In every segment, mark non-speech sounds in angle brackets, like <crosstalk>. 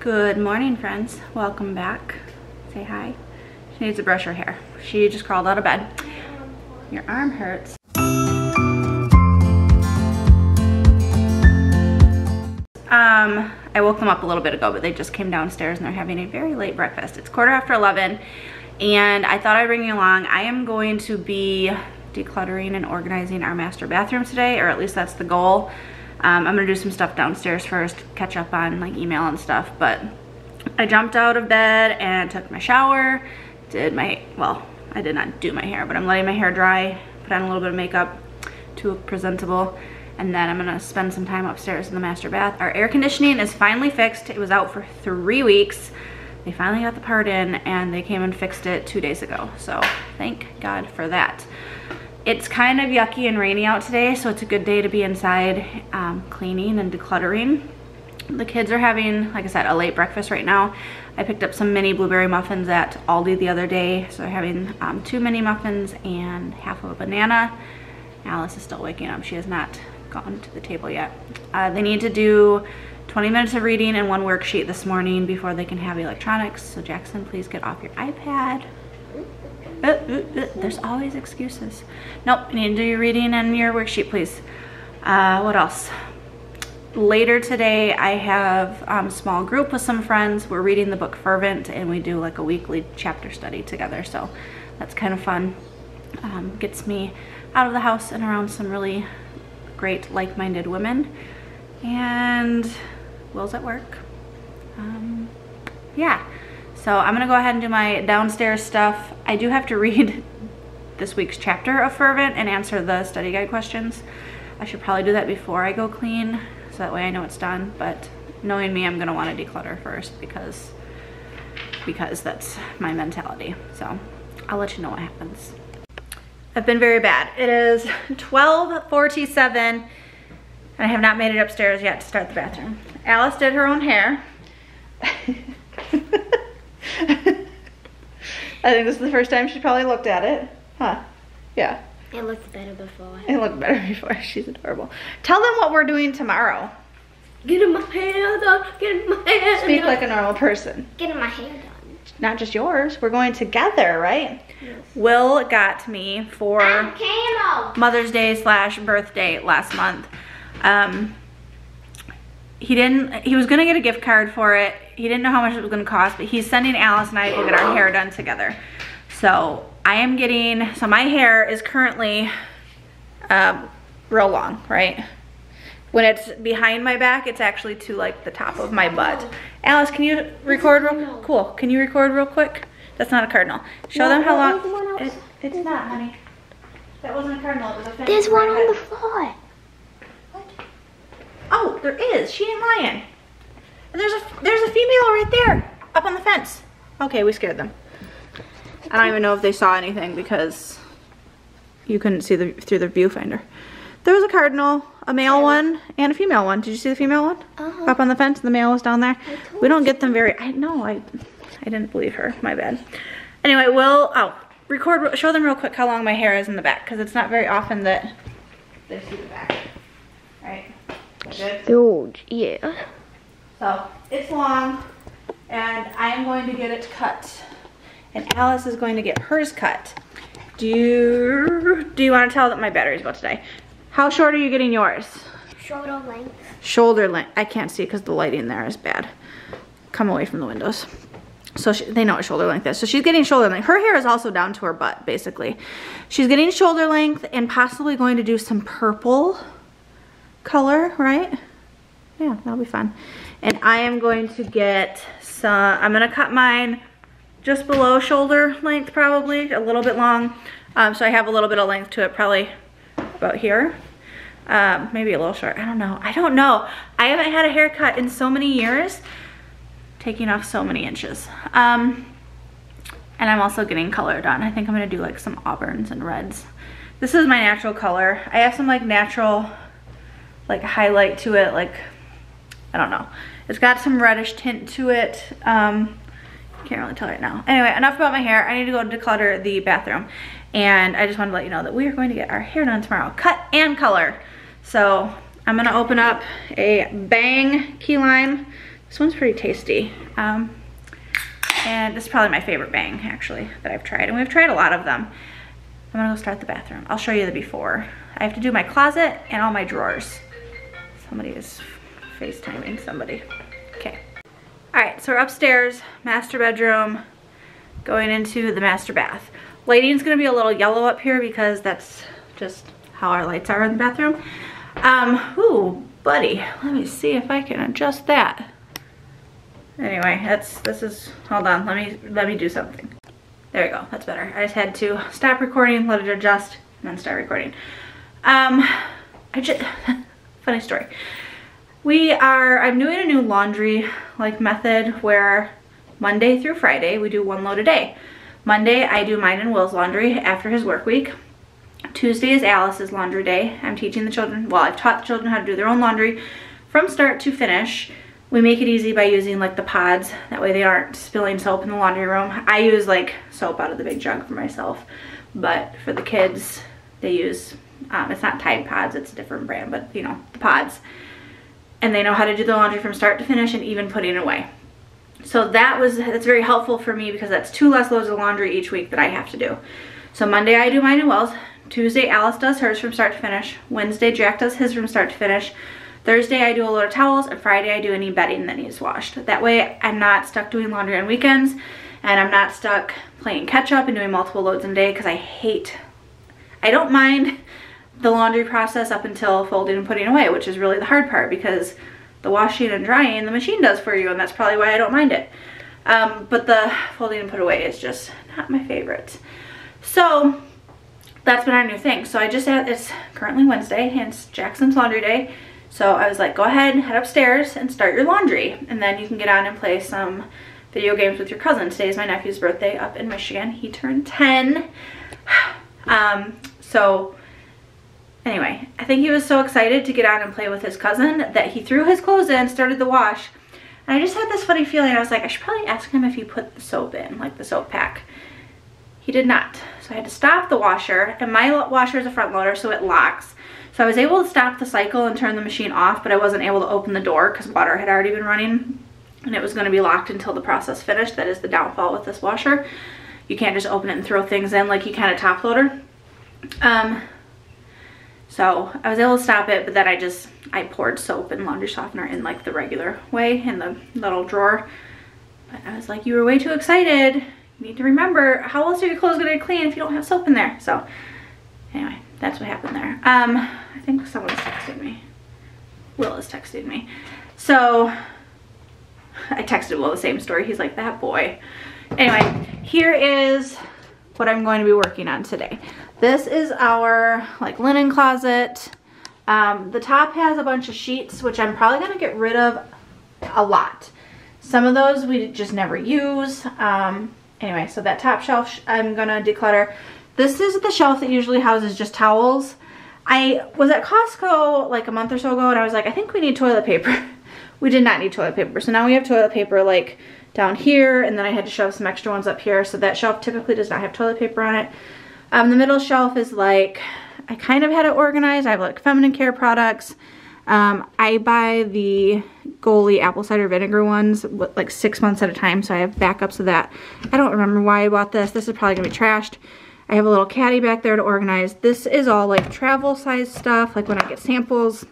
Good morning, friends. Welcome back. Say hi. She needs to brush her hair. She just crawled out of bed. Your arm hurts. Um, I woke them up a little bit ago, but they just came downstairs and they're having a very late breakfast. It's quarter after 11 and I thought I'd bring you along. I am going to be decluttering and organizing our master bathroom today, or at least that's the goal. Um, I'm gonna do some stuff downstairs first, catch up on like email and stuff, but I jumped out of bed and took my shower, did my, well, I did not do my hair, but I'm letting my hair dry, put on a little bit of makeup to look presentable, and then I'm gonna spend some time upstairs in the master bath. Our air conditioning is finally fixed. It was out for three weeks. They finally got the part in and they came and fixed it two days ago. So thank God for that. It's kind of yucky and rainy out today, so it's a good day to be inside um, cleaning and decluttering. The kids are having, like I said, a late breakfast right now. I picked up some mini blueberry muffins at Aldi the other day. So they're having um, two mini muffins and half of a banana. Alice is still waking up. She has not gotten to the table yet. Uh, they need to do 20 minutes of reading and one worksheet this morning before they can have electronics. So Jackson, please get off your iPad. Uh, uh, uh, there's always excuses. Nope, you need to do your reading and your worksheet, please. Uh, what else? Later today, I have a um, small group with some friends. We're reading the book Fervent and we do like a weekly chapter study together. So that's kind of fun. Um, gets me out of the house and around some really great like-minded women. And Will's at work. Um, yeah, so I'm gonna go ahead and do my downstairs stuff. I do have to read <laughs> this week's chapter of Fervent and answer the study guide questions. I should probably do that before I go clean, so that way I know it's done, but knowing me, I'm gonna wanna declutter first because, because that's my mentality. So I'll let you know what happens. I've been very bad. It is 12.47 and I have not made it upstairs yet to start the bathroom. Alice did her own hair. <laughs> I think this is the first time she probably looked at it. Huh? Yeah. It looked better before. It looked better <laughs> before. She's adorable. Tell them what we're doing tomorrow. Getting my hair done. Getting my hair Speak like a normal person. Getting my hair done. Not just yours. We're going together, right? Yes. Will got me for Mother's Day slash birthday last month. Um, he didn't, he was gonna get a gift card for it. He didn't know how much it was gonna cost, but he's sending Alice and I to go get our hair done together. So I am getting, so my hair is currently um, real long, right? When it's behind my back, it's actually to like the top of my butt. Alice, can you record real, cool, can you record real quick? That's not a cardinal. Show No, them how long, it, it's not, honey. That wasn't a cardinal, it was a There's one on the floor. Oh, there is. She ain't lying. There's a there's a female right there up on the fence. Okay, we scared them. I don't even know if they saw anything because you couldn't see the through the viewfinder. There was a cardinal, a male one, and a female one. Did you see the female one? Uh-huh. Up on the fence, the male was down there. We don't get them very. I know. I I didn't believe her. My bad. Anyway, we'll oh record. Show them real quick how long my hair is in the back because it's not very often that they see the back. Right. Good. Huge, yeah. So it's long and I am going to get it cut. And Alice is going to get hers cut. Do you, do you want to tell that my battery's about to die? How short are you getting yours? Shoulder length. Shoulder length. I can't see because the lighting there is bad. Come away from the windows. So she, they know what shoulder length is. So she's getting shoulder length. Her hair is also down to her butt, basically. She's getting shoulder length and possibly going to do some purple color, right? Yeah, that'll be fun. And I am going to get some, I'm gonna cut mine just below shoulder length probably, a little bit long. Um, so I have a little bit of length to it, probably about here. Um, maybe a little short, I don't know. I don't know. I haven't had a haircut in so many years, taking off so many inches. Um, and I'm also getting color done. I think I'm gonna do like some auburns and reds. This is my natural color. I have some like natural like highlight to it, like, I don't know. It's got some reddish tint to it. Um, can't really tell right now. Anyway, enough about my hair. I need to go declutter the bathroom. And I just wanted to let you know that we are going to get our hair done tomorrow. Cut and color. So I'm gonna open up a Bang key lime This one's pretty tasty. Um, and this is probably my favorite bang, actually, that I've tried. And we've tried a lot of them. I'm gonna go start the bathroom. I'll show you the before. I have to do my closet and all my drawers. Somebody is FaceTiming somebody. Okay. All right, so we're upstairs, master bedroom, going into the master bath. Lighting's gonna be a little yellow up here because that's just how our lights are in the bathroom. Um, ooh, buddy, let me see if I can adjust that. Anyway, that's, this is, hold on, let me, let me do something. There we go, that's better. I just had to stop recording, let it adjust, and then start recording. Um, I just, <laughs> funny story. We are, I'm doing a new laundry like method where Monday through Friday, we do one load a day. Monday, I do mine and Will's laundry after his work week. Tuesday is Alice's laundry day. I'm teaching the children, well, I've taught the children how to do their own laundry from start to finish. We make it easy by using like the pods. That way they aren't spilling soap in the laundry room. I use like soap out of the big jug for myself. But for the kids, they use, um, it's not Tide Pods, it's a different brand, but you know, the pods. And they know how to do the laundry from start to finish and even putting it away. So that was, that's very helpful for me because that's two less loads of laundry each week that I have to do. So Monday I do mine and Will's. Tuesday Alice does hers from start to finish. Wednesday Jack does his from start to finish. Thursday I do a load of towels and Friday I do any bedding that needs washed. That way I'm not stuck doing laundry on weekends and I'm not stuck playing catch up and doing multiple loads in a day because I hate, I don't mind the laundry process up until folding and putting away, which is really the hard part because the washing and drying the machine does for you and that's probably why I don't mind it. Um, but the folding and put away is just not my favorite. So that's been our new thing. So I just had, it's currently Wednesday hence Jackson's laundry day. So I was like, go ahead and head upstairs and start your laundry. And then you can get on and play some video games with your cousin. Today is my nephew's birthday up in Michigan. He turned 10. <sighs> Um, so anyway, I think he was so excited to get out and play with his cousin that he threw his clothes in, started the wash. And I just had this funny feeling. I was like, I should probably ask him if he put the soap in, like the soap pack. He did not. So I had to stop the washer. And my washer is a front loader, so it locks. So I was able to stop the cycle and turn the machine off, but I wasn't able to open the door because water had already been running and it was going to be locked until the process finished. That is the downfall with this washer. You can't just open it and throw things in like you can a top loader. Um, so I was able to stop it, but then I just, I poured soap and laundry softener in like the regular way in the little drawer. But I was like, you were way too excited. You need to remember, how else are your clothes gonna clean if you don't have soap in there? So anyway, that's what happened there. Um, I think someone's texting me. Will is texting me. So I texted Will the same story. He's like, that boy. Anyway, here is what I'm going to be working on today. This is our like linen closet. Um, the top has a bunch of sheets, which I'm probably to get rid of a lot. Some of those we just never use. Um, anyway, so that top shelf I'm to declutter. This is the shelf that usually houses just towels. I was at Costco like a month or so ago and I was like, I think we need toilet paper. <laughs> we did not need toilet paper. So now we have toilet paper like down here and then I had to shove some extra ones up here. So that shelf typically does not have toilet paper on it. Um, the middle shelf is like, I kind of had it organized. I have like feminine care products. Um, I buy the Goli apple cider vinegar ones like six months at a time. So I have backups of that. I don't remember why I bought this. This is probably gonna be trashed. I have a little caddy back there to organize. This is all like travel size stuff, like when I get samples.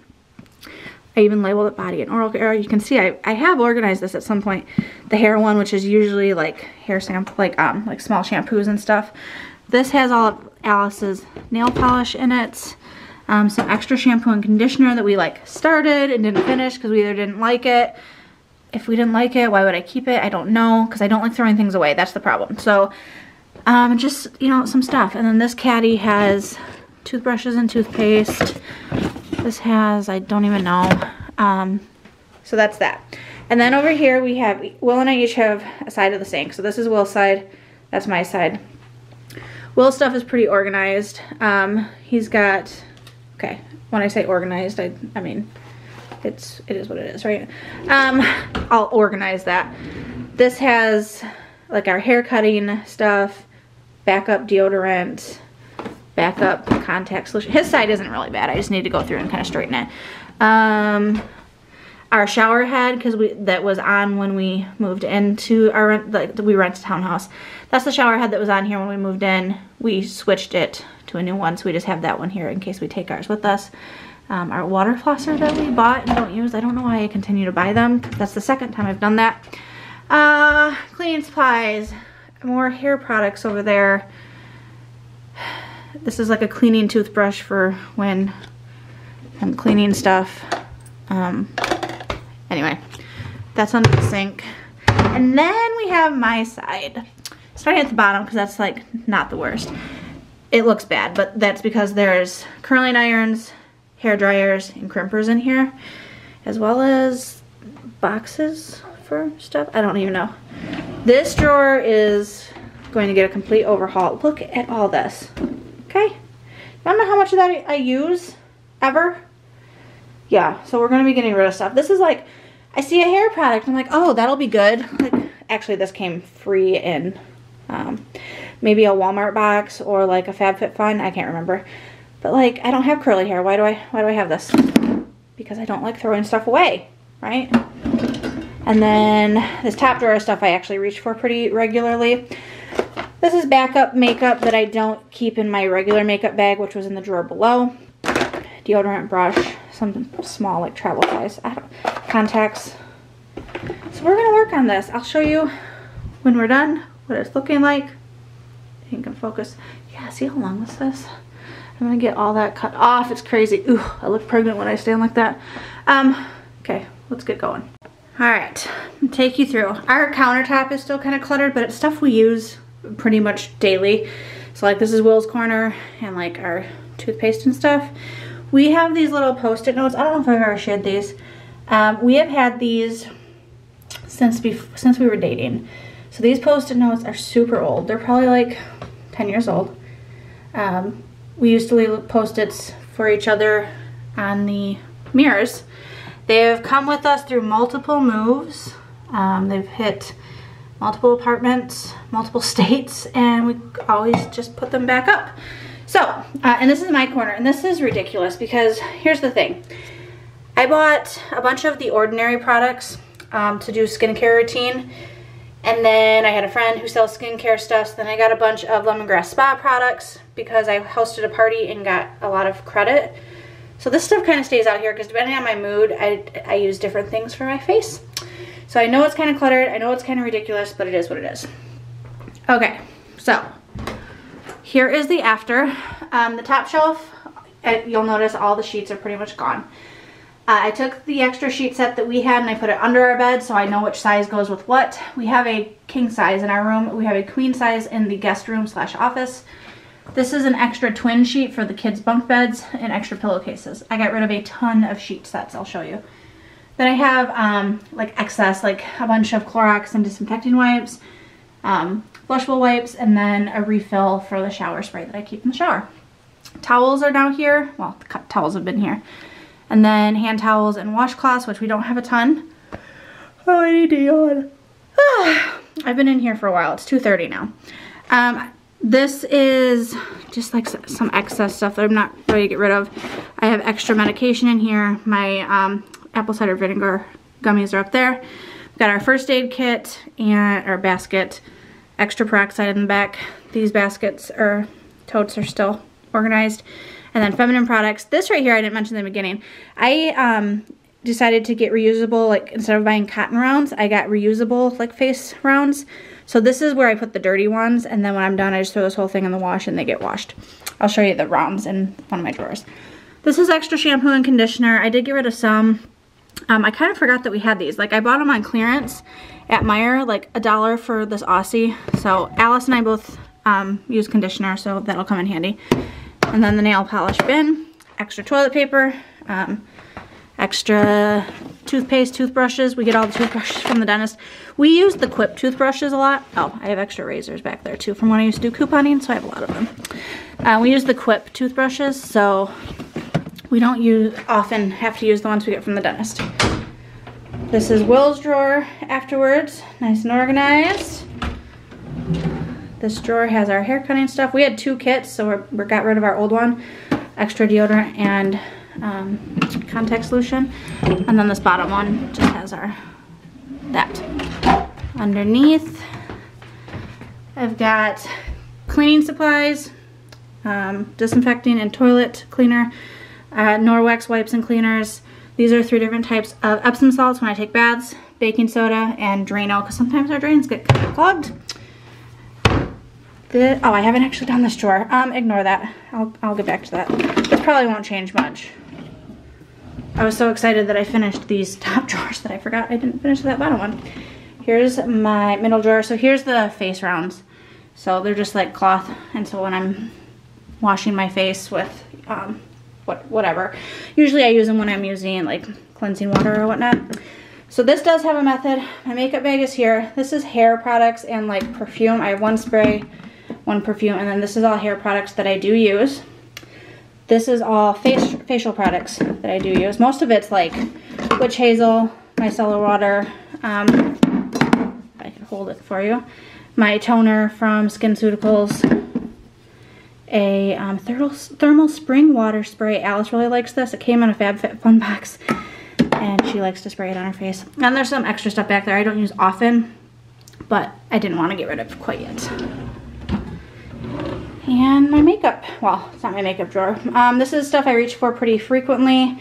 I even labeled it body and oral care. You can see I, I have organized this at some point. The hair one, which is usually like hair sample, like um like small shampoos and stuff. This has all of Alice's nail polish in it. Um, some extra shampoo and conditioner that we like started and didn't finish because we either didn't like it. If we didn't like it, why would I keep it? I don't know because I don't like throwing things away. That's the problem. So um, just, you know, some stuff. And then this caddy has toothbrushes and toothpaste. This has, I don't even know. Um, so that's that. And then over here we have, Will and I each have a side of the sink. So this is Will's side, that's my side. Will's stuff is pretty organized. Um, he's got, okay, when I say organized, I, I mean, it's, it is what it is, right? Um, I'll organize that. This has like our hair cutting stuff, backup deodorant, backup contact solution. His side isn't really bad. I just need to go through and kind of straighten it. Um, our shower head because we that was on when we moved into our rent like we rent a townhouse that's the shower head that was on here when we moved in. We switched it to a new one so we just have that one here in case we take ours with us. Um, our water flosser that we bought and don't use i don't know why i continue to buy them. That's the second time i've done that. Uh cleaning supplies more hair products over there. This is like a cleaning toothbrush for when i'm cleaning stuff. Um, Anyway, that's under the sink. And then we have my side. Starting at the bottom because that's like not the worst. It looks bad, but that's because there's curling irons, hair dryers, and crimpers in here, as well as boxes for stuff. I don't even know. This drawer is going to get a complete overhaul. Look at all this, okay? I don't know how much of that I use ever? Yeah, so we're gonna be getting rid of stuff. This is like, I see a hair product. I'm like, oh, that'll be good. Like, actually, this came free in um, maybe a Walmart box or like a FabFitFun. I can't remember. But like, I don't have curly hair. Why do I? Why do I have this? Because I don't like throwing stuff away, right? And then this top drawer stuff I actually reach for pretty regularly. This is backup makeup that I don't keep in my regular makeup bag, which was in the drawer below. Deodorant brush, some small like travel size contacts. So we're gonna work on this. I'll show you when we're done what it's looking like. I can focus. Yeah, see how long this is? I'm gonna get all that cut off. It's crazy. Ooh, I look pregnant when I stand like that. Um, okay, let's get going. All right, take you through. Our countertop is still kind of cluttered, but it's stuff we use pretty much daily. So like this is Will's corner and like our toothpaste and stuff. We have these little post-it notes. I don't know if I've ever shared these. Um, we have had these since, since we were dating. So these post-it notes are super old. They're probably like 10 years old. Um, we used to leave post-its for each other on the mirrors. They have come with us through multiple moves. Um, they've hit multiple apartments, multiple <laughs> states, and we always just put them back up. So, uh, and this is my corner, and this is ridiculous because here's the thing. I bought a bunch of the Ordinary products um, to do skincare routine, and then I had a friend who sells skincare stuff, so then I got a bunch of Lemongrass Spa products because I hosted a party and got a lot of credit. So this stuff kind of stays out here because depending on my mood, I, I use different things for my face. So I know it's kind of cluttered, I know it's kind of ridiculous, but it is what it is. Okay, so here is the after. Um, the top shelf, uh, you'll notice all the sheets are pretty much gone. Uh, I took the extra sheet set that we had and I put it under our bed so I know which size goes with what. We have a king size in our room. We have a queen size in the guest room slash office. This is an extra twin sheet for the kids' bunk beds and extra pillowcases. I got rid of a ton of sheet sets, I'll show you. Then I have um, like excess, like a bunch of Clorox and disinfecting wipes, um, flushable wipes, and then a refill for the shower spray that I keep in the shower. Towels are now here. Well, towels have been here. And then hand towels and washcloths, which we don't have a ton. Oh, I need to yawn. <sighs> I've been in here for a while. It's 2.30 now. Um, this is just like some excess stuff that I'm not ready to get rid of. I have extra medication in here. My um, apple cider vinegar gummies are up there. We've got our first aid kit and our basket extra peroxide in the back. These baskets or totes are still organized. And then feminine products. This right here, I didn't mention in the beginning. I um, decided to get reusable, like instead of buying cotton rounds, I got reusable like face rounds. So this is where I put the dirty ones. And then when I'm done, I just throw this whole thing in the wash and they get washed. I'll show you the rounds in one of my drawers. This is extra shampoo and conditioner. I did get rid of some. Um, I kind of forgot that we had these. Like I bought them on clearance at Meijer, like a dollar for this Aussie. So Alice and I both um, use conditioner, so that'll come in handy. And then the nail polish bin, extra toilet paper, um, extra toothpaste, toothbrushes. We get all the toothbrushes from the dentist. We use the Quip toothbrushes a lot. Oh, I have extra razors back there too from when I used to do couponing, so I have a lot of them. Uh, we use the Quip toothbrushes, so we don't use often have to use the ones we get from the dentist. This is Will's drawer afterwards, nice and organized. This drawer has our hair cutting stuff. We had two kits, so we got rid of our old one. Extra deodorant and um, contact solution. And then this bottom one just has our, that. Underneath, I've got cleaning supplies, um, disinfecting and toilet cleaner, uh, Norwex wipes and cleaners. These are three different types of Epsom salts when I take baths, baking soda, and Drano, because sometimes our drains get clogged. Oh, I haven't actually done this drawer. Um, ignore that. I'll, I'll get back to that. This probably won't change much. I was so excited that I finished these <laughs> top drawers that I forgot I didn't finish that bottom one. Here's my middle drawer. So here's the face rounds. So they're just like cloth. And so when I'm washing my face with um, what, whatever, usually I use them when I'm using like cleansing water or whatnot. So this does have a method. My makeup bag is here. This is hair products and like perfume. I have one spray, one perfume, and then this is all hair products that I do use. This is all face, facial products that I do use. Most of it's like witch hazel, micellar water, um, I can hold it for you, my toner from SkinCeuticals, a um, thermal, thermal spring water spray. Alice really likes this. It came in a FabFitFun box and she likes to spray it on her face. And there's some extra stuff back there I don't use often, but I didn't want to get rid of quite yet. And my makeup. Well, it's not my makeup drawer. Um, this is stuff I reach for pretty frequently.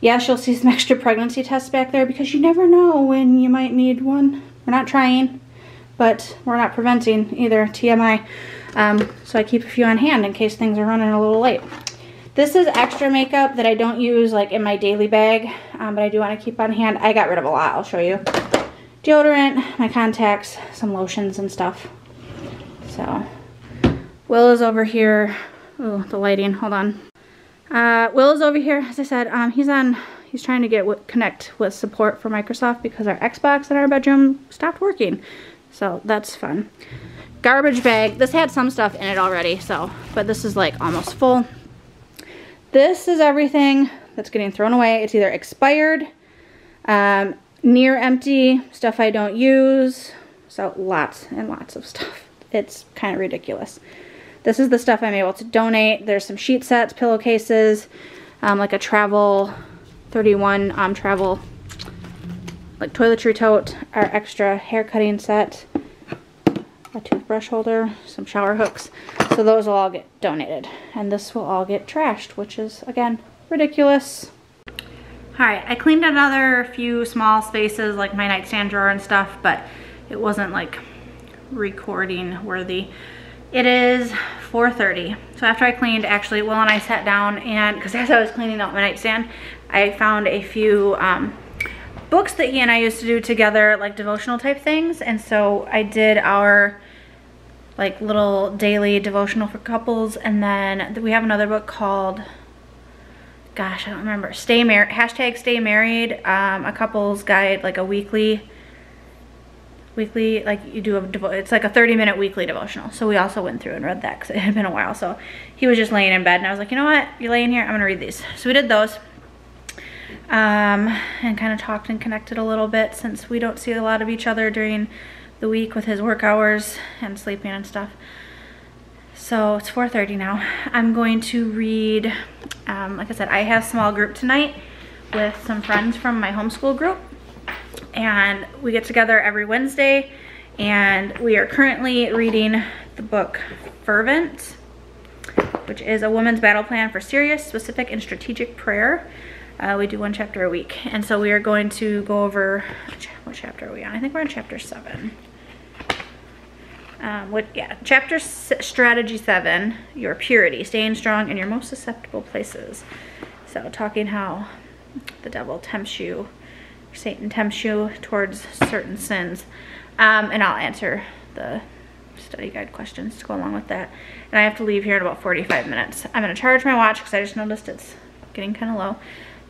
Yes, you'll see some <laughs> extra pregnancy tests back there because you never know when you might need one. We're not trying, but we're not preventing either, TMI. Um, so I keep a few on hand in case things are running a little late. This is extra makeup that I don't use like in my daily bag, um, but I do want to keep on hand. I got rid of a lot, I'll show you. Deodorant, my contacts, some lotions and stuff. So, Will is over here. Oh, the lighting, hold on. Uh, Will is over here, as I said, um, he's on, he's trying to get connect with support for Microsoft because our Xbox in our bedroom stopped working. So that's fun. Garbage bag, this had some stuff in it already, so, but this is like almost full. This is everything that's getting thrown away. It's either expired, um, near empty, stuff I don't use. So lots and lots of stuff. It's kind of ridiculous. This is the stuff I'm able to donate. There's some sheet sets, pillowcases, um, like a travel 31 um, travel like toiletry tote, our extra hair cutting set, a toothbrush holder, some shower hooks. So those will all get donated. And this will all get trashed, which is, again, ridiculous. All right, I cleaned another few small spaces like my nightstand drawer and stuff, but it wasn't like recording worthy. It is 4.30. So after I cleaned, actually, Will and I sat down and, because <laughs> as I was cleaning out my nightstand, I found a few um, books that he and I used to do together, like devotional type things. And so I did our like little daily devotional for couples. And then we have another book called, gosh, I don't remember, Stay Married, hashtag Stay Married, um, a couple's guide, like a weekly, weekly, like you do a, it's like a 30 minute weekly devotional. So we also went through and read that because it had been a while. So he was just laying in bed and I was like, you know what, you're laying here, I'm gonna read these. So we did those. Um, and kind of talked and connected a little bit since we don't see a lot of each other during the week with his work hours and sleeping and stuff. So it's 4.30 now. I'm going to read, um, like I said, I have small group tonight with some friends from my homeschool group. And we get together every Wednesday and we are currently reading the book Fervent, which is a woman's battle plan for serious, specific, and strategic prayer. Uh, we do one chapter a week. And so we are going to go over, what chapter are we on? I think we're on chapter seven um, what, yeah, chapter strategy seven, your purity, staying strong in your most susceptible places. So talking how the devil tempts you, Satan tempts you towards certain sins. Um, and I'll answer the study guide questions to go along with that. And I have to leave here in about 45 minutes. I'm gonna charge my watch because I just noticed it's getting kind of low.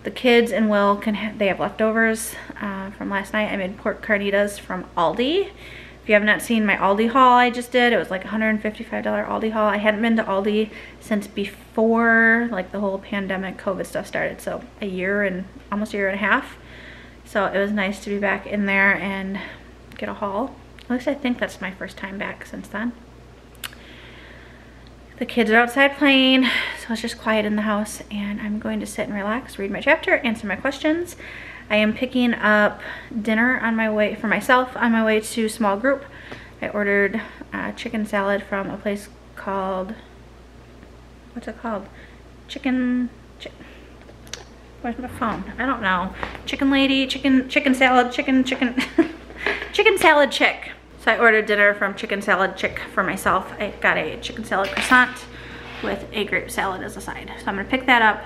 The kids and Will can they have leftovers uh, from last night. I made pork carnitas from Aldi if you have not seen my Aldi haul I just did, it was like $155 Aldi haul. I hadn't been to Aldi since before like the whole pandemic COVID stuff started. So a year and almost a year and a half. So it was nice to be back in there and get a haul. At least I think that's my first time back since then. The kids are outside playing, so it's just quiet in the house and I'm going to sit and relax, read my chapter, answer my questions. I am picking up dinner on my way for myself on my way to small group. I ordered uh, chicken salad from a place called, what's it called? Chicken, chi where's my phone? I don't know. Chicken lady, chicken, chicken salad, chicken, chicken, <laughs> chicken salad chick. So I ordered dinner from Chicken Salad Chick for myself. I got a chicken salad croissant with a grape salad as a side. So I'm gonna pick that up,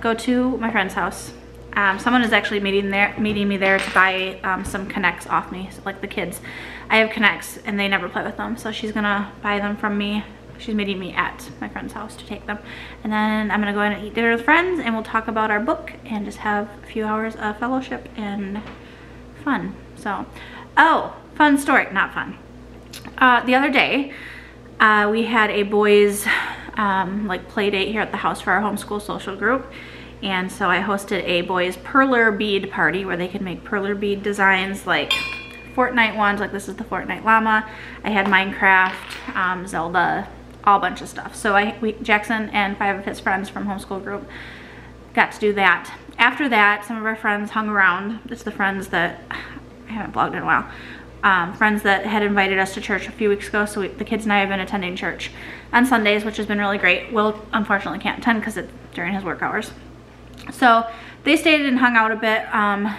go to my friend's house. Um, someone is actually meeting there, meeting me there to buy um, some K'NEX off me, so like the kids. I have K'NEX and they never play with them, so she's gonna buy them from me. She's meeting me at my friend's house to take them. And then I'm gonna go in and eat dinner with friends and we'll talk about our book and just have a few hours of fellowship and fun. So, oh, fun story, not fun. Uh, the other day, uh, we had a boys um, like play date here at the house for our homeschool social group. And so I hosted a boys perler bead party where they could make perler bead designs like Fortnite ones, like this is the Fortnite llama. I had Minecraft, um, Zelda, all bunch of stuff. So I, we, Jackson and five of his friends from homeschool group got to do that. After that, some of our friends hung around. It's the friends that I haven't vlogged in a while um, friends that had invited us to church a few weeks ago. So we, the kids and I have been attending church on Sundays, which has been really great. Will unfortunately can't attend because it's during his work hours. So they stayed and hung out a bit. Um,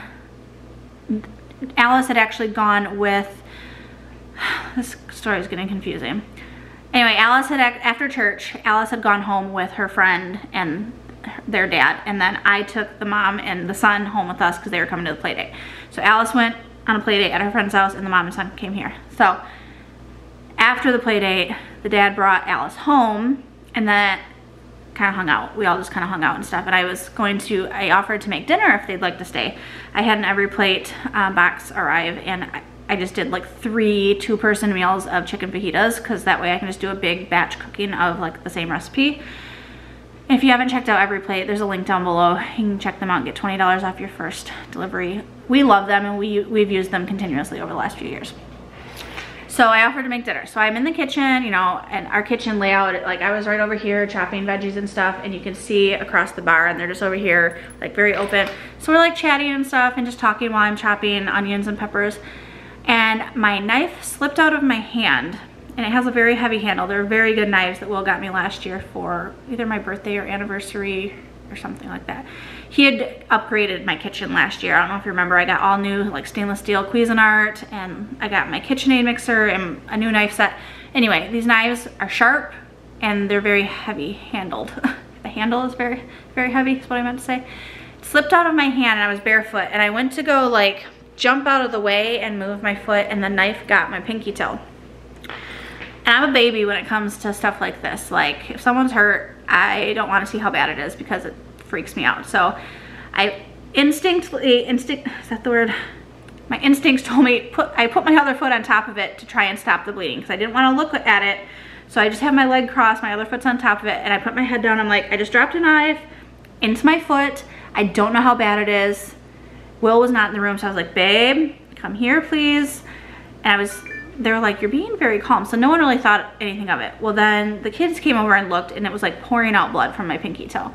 Alice had actually gone with, <sighs> this story is getting confusing. Anyway, Alice had, after church, Alice had gone home with her friend and their dad. And then I took the mom and the son home with us because they were coming to the play date. So Alice went on a play date at her friend's house and the mom and son came here. So after the play date, the dad brought Alice home and then kind of hung out. We all just kind of hung out and stuff. And I was going to, I offered to make dinner if they'd like to stay. I had an EveryPlate uh, box arrive and I, I just did like three two person meals of chicken fajitas because that way I can just do a big batch cooking of like the same recipe. If you haven't checked out EveryPlate, there's a link down below. You can check them out and get $20 off your first delivery. We love them and we, we've used them continuously over the last few years. So I offered to make dinner. So I'm in the kitchen, you know, and our kitchen layout, like I was right over here chopping veggies and stuff and you can see across the bar and they're just over here, like very open. So we're like chatting and stuff and just talking while I'm chopping onions and peppers. And my knife slipped out of my hand and it has a very heavy handle. They're very good knives that Will got me last year for either my birthday or anniversary or something like that. He had upgraded my kitchen last year. I don't know if you remember, I got all new like stainless steel Cuisinart and I got my KitchenAid mixer and a new knife set. Anyway, these knives are sharp and they're very heavy handled. <laughs> the handle is very, very heavy is what I meant to say. It slipped out of my hand and I was barefoot and I went to go like jump out of the way and move my foot and the knife got my pinky toe. And I'm a baby when it comes to stuff like this. Like if someone's hurt, I don't want to see how bad it is because it freaks me out. So I instinctively, instinct, is that the word? My instincts told me, put, I put my other foot on top of it to try and stop the bleeding because I didn't want to look at it. So I just have my leg crossed, my other foot's on top of it, and I put my head down. I'm like, I just dropped a knife into my foot. I don't know how bad it is. Will was not in the room, so I was like, babe, come here, please. And I was they were like, you're being very calm. So no one really thought anything of it. Well, then the kids came over and looked and it was like pouring out blood from my pinky toe.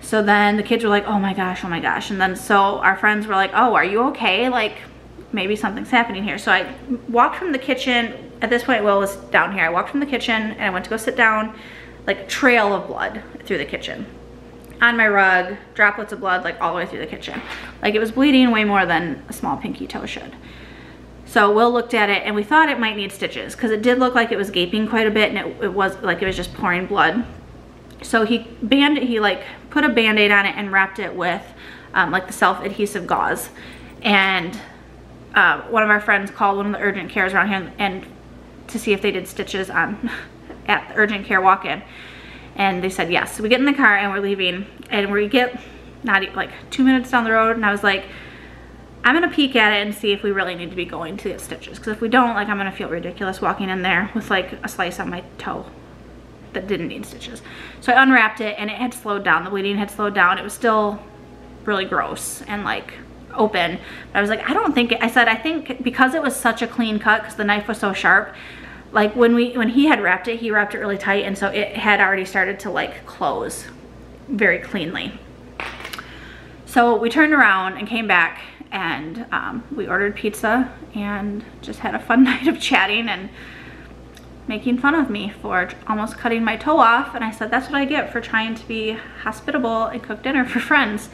So then the kids were like, oh my gosh, oh my gosh. And then so our friends were like, oh, are you okay? Like maybe something's happening here. So I walked from the kitchen. At this point, Will was down here. I walked from the kitchen and I went to go sit down, like trail of blood through the kitchen. On my rug, droplets of blood like all the way through the kitchen. Like it was bleeding way more than a small pinky toe should. So Will looked at it and we thought it might need stitches because it did look like it was gaping quite a bit and it, it was like it was just pouring blood. So he band he like put a band-aid on it and wrapped it with um, like the self-adhesive gauze. And uh, one of our friends called one of the urgent cares around here and to see if they did stitches on <laughs> at the urgent care walk-in. And they said yes. So we get in the car and we're leaving and we get not like two minutes down the road and I was like, I'm gonna peek at it and see if we really need to be going to get stitches. Because if we don't, like I'm gonna feel ridiculous walking in there with like a slice on my toe that didn't need stitches. So I unwrapped it and it had slowed down. The bleeding had slowed down. It was still really gross and like open. But I was like, I don't think, it, I said, I think because it was such a clean cut, because the knife was so sharp, like when we when he had wrapped it, he wrapped it really tight, and so it had already started to like close very cleanly. So we turned around and came back and um, we ordered pizza and just had a fun <laughs> night of chatting and making fun of me for almost cutting my toe off. And I said, that's what I get for trying to be hospitable and cook dinner for friends.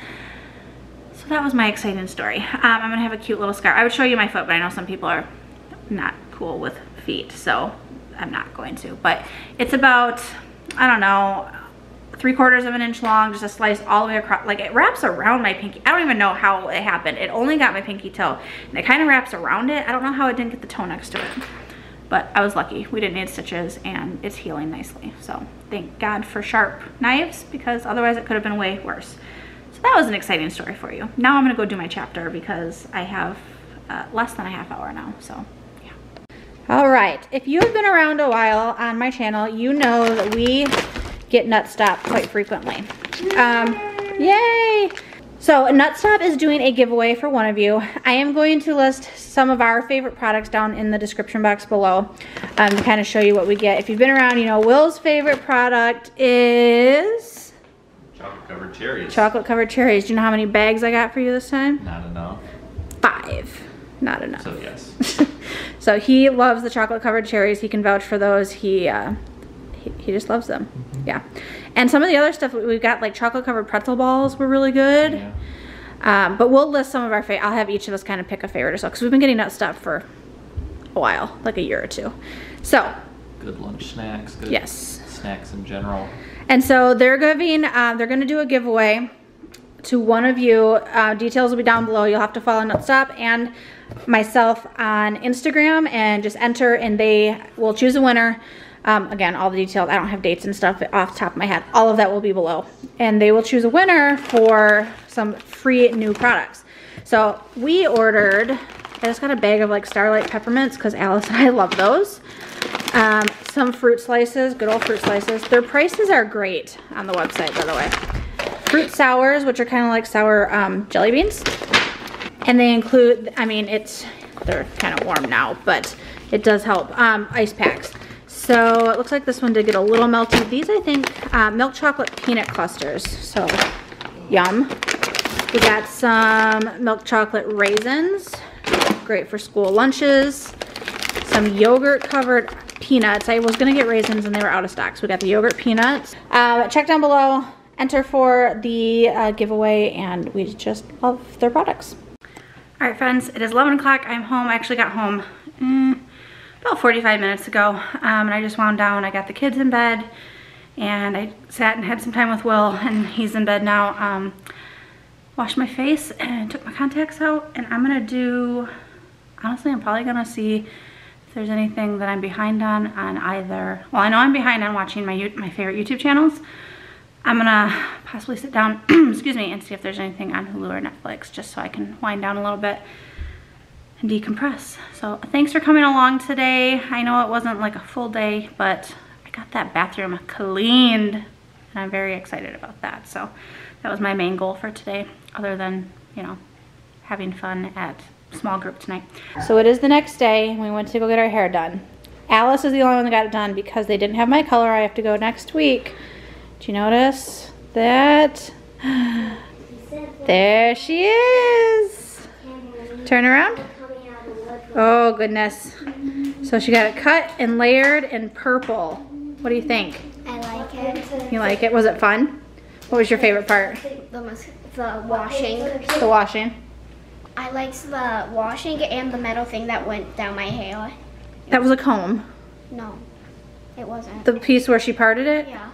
So that was my exciting story. Um, I'm gonna have a cute little scar. I would show you my foot, but I know some people are not cool with feet, so I'm not going to. But it's about, I don't know, three quarters of an inch long, just a slice all the way across, like it wraps around my pinky. I don't even know how it happened. It only got my pinky toe and it kind of wraps around it. I don't know how it didn't get the toe next to it, but I was lucky. We didn't need stitches and it's healing nicely. So thank God for sharp knives because otherwise it could have been way worse. So that was an exciting story for you. Now I'm gonna go do my chapter because I have uh, less than a half hour now, so. All right, if you have been around a while on my channel, you know that we get Nutstop quite frequently. Um, yay! So Nutstop is doing a giveaway for one of you. I am going to list some of our favorite products down in the description box below um, to kind of show you what we get. If you've been around, you know Will's favorite product is Chocolate covered cherries. chocolate covered cherries. Do you know how many bags I got for you this time? Not enough. Five. Not enough. So yes. <laughs> so he loves the chocolate covered cherries. He can vouch for those. He uh, he, he just loves them. Yeah. And some of the other stuff we've got like chocolate covered pretzel balls were really good. Yeah. Um, but we'll list some of our favorite. I'll have each of us kind of pick a favorite or so because we've been getting that stuff for a while, like a year or two. So Good lunch snacks. Good Yes. Snacks in general. And so they're giving, uh, they're going to do a giveaway to one of you. Uh, details will be down below. You'll have to follow Nutstop and myself on Instagram and just enter and they will choose a winner. Um, again, all the details, I don't have dates and stuff off the top of my head. All of that will be below. And they will choose a winner for some free new products. So we ordered, I just got a bag of like Starlight Peppermints because Alice and I <laughs> love those. Um, some fruit slices, good old fruit slices. Their prices are great on the website, by the way. Fruit sours, which are kind of like sour um, jelly beans. And they include, I mean, it's, they're kind of warm now, but it does help. Um, ice packs. So it looks like this one did get a little melty. These, I think, uh, milk chocolate peanut clusters. So, yum. We got some milk chocolate raisins. Great for school lunches some yogurt covered peanuts. I was gonna get raisins and they were out of stock. So we got the yogurt peanuts. Uh, check down below, enter for the uh, giveaway and we just love their products. All right friends, it is 11 o'clock. I'm home. I actually got home mm, about 45 minutes ago um, and I just wound down. I got the kids in bed and I sat and had some time with Will and he's in bed now. Um, washed my face and took my contacts out and I'm gonna do, honestly I'm probably gonna see if there's anything that I'm behind on on either, well I know I'm behind on watching my, my favorite YouTube channels. I'm gonna possibly sit down, <clears throat> excuse me, and see if there's anything on Hulu or Netflix just so I can wind down a little bit and decompress. So thanks for coming along today. I know it wasn't like a full day, but I got that bathroom cleaned and I'm very excited about that. So that was my main goal for today, other than, you know, having fun at small group tonight. So it is the next day. We went to go get our hair done. Alice is the only one that got it done because they didn't have my color. I have to go next week. Do you notice that? There she is. Turn around. Oh goodness. So she got it cut and layered in purple. What do you think? I like it. You like it? Was it fun? What was your favorite part? The, the washing. The washing. I liked the washing and the metal thing that went down my hair. That was a comb. No, it wasn't. The piece where she parted it? yeah.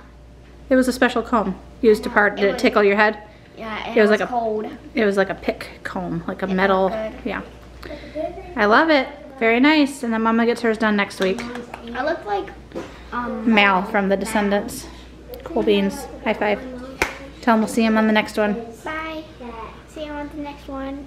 It was a special comb used to part did It to tickle your head. Yeah, It was like a- cold. It was like a pick comb, like a It metal. Yeah. I love it. Very nice. And then Mama gets hers done next week. I look like um Mal from The Descendants. Cool beans. High five. Tell them we'll see him on the next one. Bye. See you on the next one.